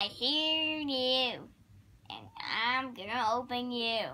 I hear you, and I'm gonna open you.